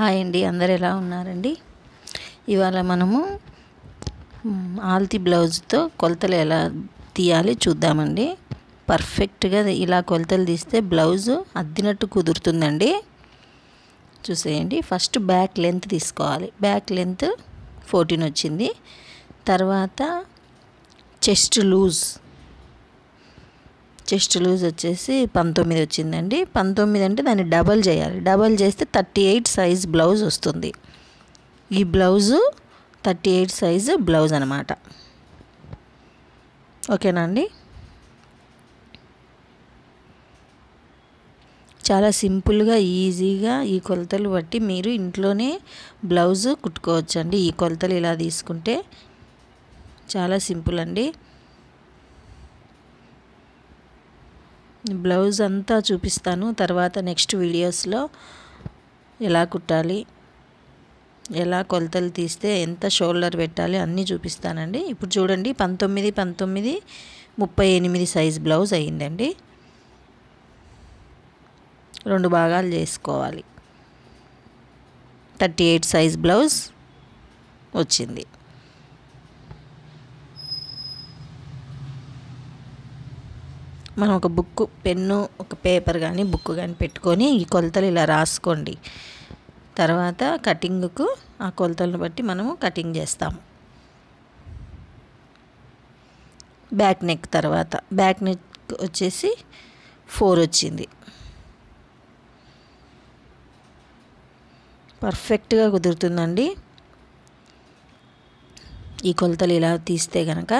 Hi అండి అందరు ఎలా ఉన్నారండి? ఇవాళ మనము ఆల్తి బ్లౌజ్తో కొలతలు ఎలా తీయాలి చూద్దామండి. పర్ఫెక్ట్గా ఇలా కొలతలు తీస్తే బ్లౌజ్ అద్దినట్టు కుదురుతుందండి. చూసేయండి ఫస్ట్ బ్యాక్ లెంత్ తీసుకోవాలి. బ్యాక్ లెంత్ ఫోర్టీన్ వచ్చింది. తర్వాత చెస్ట్ లూజ్ చెస్ట్ లూజ్ వచ్చేసి పంతొమ్మిది వచ్చిందండి. పంతొమ్మిది అంటే దాన్ని డబల్ చేయాలి. డబల్ చేస్తే థర్టీ ఎయిట్ సైజ్ బ్లౌజ్ వస్తుంది. ఈ blouse thirty eight size blouse అనమాట ఓకేనా అండి? చాలా సింపుల్గా ఈజీగా ఈ కొలతలు బట్టి మీరు ఇంట్లోనే బ్లౌజ్ కుట్టుకోవచ్చండి. ఈ కొలతలు ఇలా తీసుకుంటే చాలా సింపుల్ అండి. బ్లౌజ్ అంతా చూపిస్తాను తర్వాత నెక్స్ట్ వీడియోస్లో ఎలా కుట్టాలి ఎలా కొలతలు తీస్తే ఎంత షోల్డర్ పెట్టాలి అన్నీ చూపిస్తానండి. ఇప్పుడు చూడండి పంతొమ్మిది పంతొమ్మిది ముప్పై ఎనిమిది సైజ్ బ్లౌజ్ అయ్యిందండి. రెండు భాగాలు చేసుకోవాలి. థర్టీ ఎయిట్ సైజ్ బ్లౌజ్ వచ్చింది. మనం ఒక బుక్ పెన్ను ఒక పేపర్ కానీ బుక్ కానీ పెట్టుకొని ఈ కొలతలు ఇలా రాసుకోండి. తర్వాత కటింగ్కు ఆ కొలతలను బట్టి మనము కటింగ్ చేస్తాము. బ్యాక్ నెక్ తర్వాత బ్యాక్ నెక్ వచ్చేసి ఫోర్ వచ్చింది. పర్ఫెక్ట్గా కుదురుతుందండి. ఈ కొలతలు ఇలా తీస్తే కనుక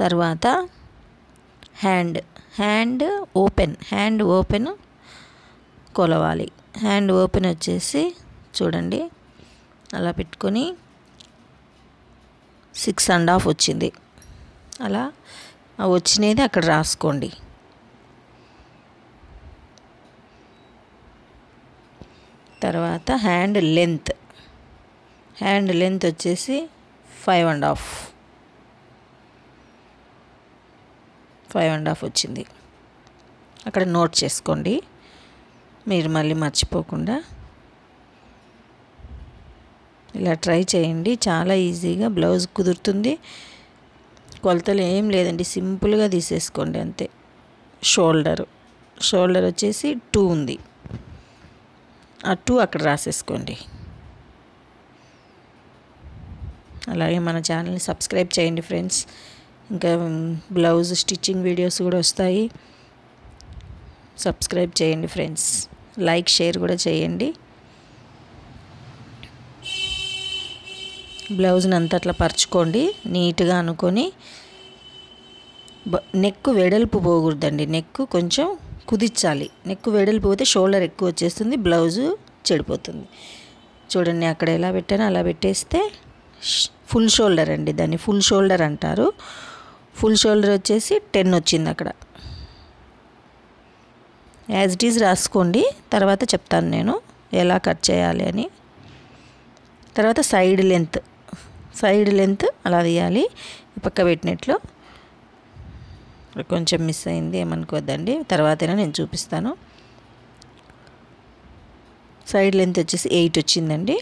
తర్వాత hand hand open hand open కొలవాలి. హ్యాండ్ ఓపెన్ వచ్చేసి చూడండి అలా పెట్టుకొని సిక్స్ అండ్ హాఫ్ వచ్చింది. అలా వచ్చినది అక్కడ రాసుకోండి. తర్వాత హ్యాండ్ లెంత్ హ్యాండ్ లెంత్ వచ్చేసి five and half five and half వచ్చింది. అక్కడ నోట్ చేసుకోండి. మీరు మళ్ళీ మర్చిపోకుండా ఇలా ట్రై చేయండి. చాలా ఈజీగా బ్లౌజ్ కుదురుతుంది. కొలతలు ఏం లేదండి. సింపుల్గా తీసేసుకోండి అంతే. షోల్డర్ షోల్డర్ వచ్చేసి టూ ఉంది. ఆ టూ అక్కడ రాసేసుకోండి. అలాగే మన ఛానల్ని సబ్స్క్రైబ్ చేయండి ఫ్రెండ్స్ ఇంకా బ్లౌజ్ స్టిచ్చింగ్ వీడియోస్ కూడా వస్తాయి. సబ్స్క్రైబ్ చేయండి ఫ్రెండ్స్. లైక్ షేర్ కూడా చేయండి. బ్లౌజ్ని అంత అట్లా పరుచుకోండి. నీట్గా అనుకొని నెక్కు వెడల్పు పోకూడదండి. నెక్కు కొంచెం కుదించాలి. నెక్కు వెడల్పు పోతే షోల్డర్ ఎక్కువ వచ్చేస్తుంది బ్లౌజు చెడిపోతుంది. చూడండి అక్కడ ఎలా పెట్టానో అలా పెట్టేస్తే ఫుల్ షోల్డర్ అండి దాన్ని. ఫుల్ షోల్డర్ అంటారు. ఫుల్ షోల్డర్ వచ్చేసి టెన్ వచ్చింది అక్కడ. యాజ్ ఇట్ ఈజ్ రాసుకోండి తర్వాత చెప్తాను నేను ఎలా కట్ చేయాలి అని. తర్వాత సైడ్ లెంత్ సైడ్ లెంత్ అలా తీయాలి. పక్క పెట్టినట్లు. కొంచెం మిస్ అయింది ఏమనుకోవద్దండి తర్వాతైనా నేను చూపిస్తాను. సైడ్ లెంత్ వచ్చేసి ఎయిట్ వచ్చిందండి.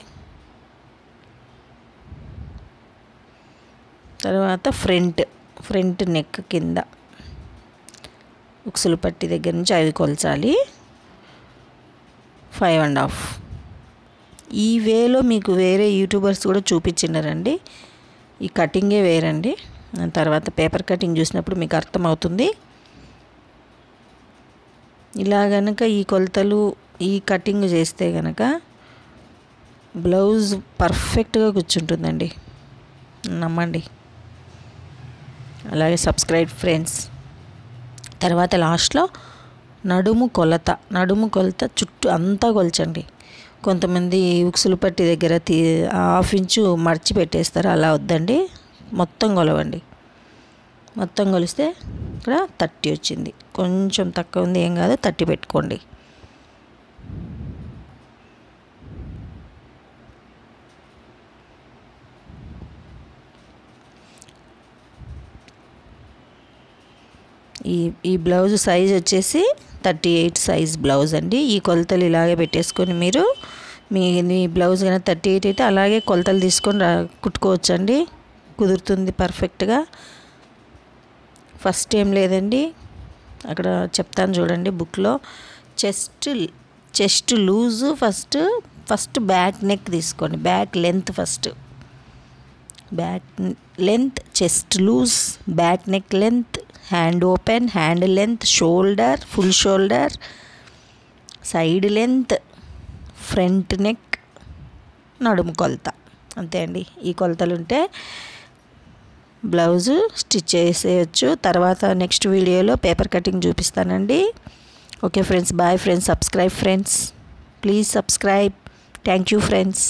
తర్వాత ఫ్రంట్ ఫ్రంట్ నెక్ కింద ఉక్సులు పట్టి దగ్గర నుంచి అవి కొలచాలి. ఫైవ్ అండ్ హాఫ్ ఈ వేలో మీకు వేరే యూట్యూబర్స్ కూడా చూపించినారండి. ఈ కటింగే వేరండి. తర్వాత పేపర్ కటింగ్ చూసినప్పుడు మీకు అర్థమవుతుంది. ఇలా గనక ఈ కొలతలు ఈ కటింగ్ చేస్తే గనక బ్లౌజ్ పర్ఫెక్ట్గా కూర్చుంటుందండి. నమ్మండి. అలాగే సబ్స్క్రైబ్ ఫ్రెండ్స్. తర్వాత లాస్ట్లో నడుము కొలత నడుము కొలత చుట్టూ అంతా కొలచండి. కొంతమంది ఉక్సులు పట్టి దగ్గర తీ హాఫ్ ఇంచు మర్చి పెట్టేస్తారు అలా వద్దండి. మొత్తం కొలవండి. మొత్తం కొలిస్తే ఇక్కడ థర్టీ వచ్చింది. కొంచెం తక్కువ ఉంది ఏం కాదు థర్టీ పెట్టుకోండి. ఈ ఈ బ్లౌజ్ సైజ్ వచ్చేసి థర్టీ ఎయిట్ సైజ్ బ్లౌజ్ అండి. ఈ కొలతలు ఇలాగే పెట్టేసుకొని మీరు మీ మీ బ్లౌజ్ కానీ థర్టీ ఎయిట్ అయితే అలాగే కొలతలు తీసుకొని రా కుట్టుకోవచ్చండి. కుదురుతుంది పర్ఫెక్ట్గా. ఫస్ట్ ఏం లేదండి. అక్కడ చెప్తాను చూడండి బుక్లో. Chest chest loose first first back neck తీసుకోండి. Back length first. Back length chest loose back neck length hand open hand length shoulder full shoulder side length front neck నడుము కొలత. అంతే అండి. ఈ కొలతలు ఉంటే బ్లౌజు స్టిచ్ చేసేయచ్చు. తర్వాత నెక్స్ట్ వీడియోలో పేపర్ కటింగ్ చూపిస్తానండి. Okay friends bye friends subscribe friends. Please subscribe. Thank you friends.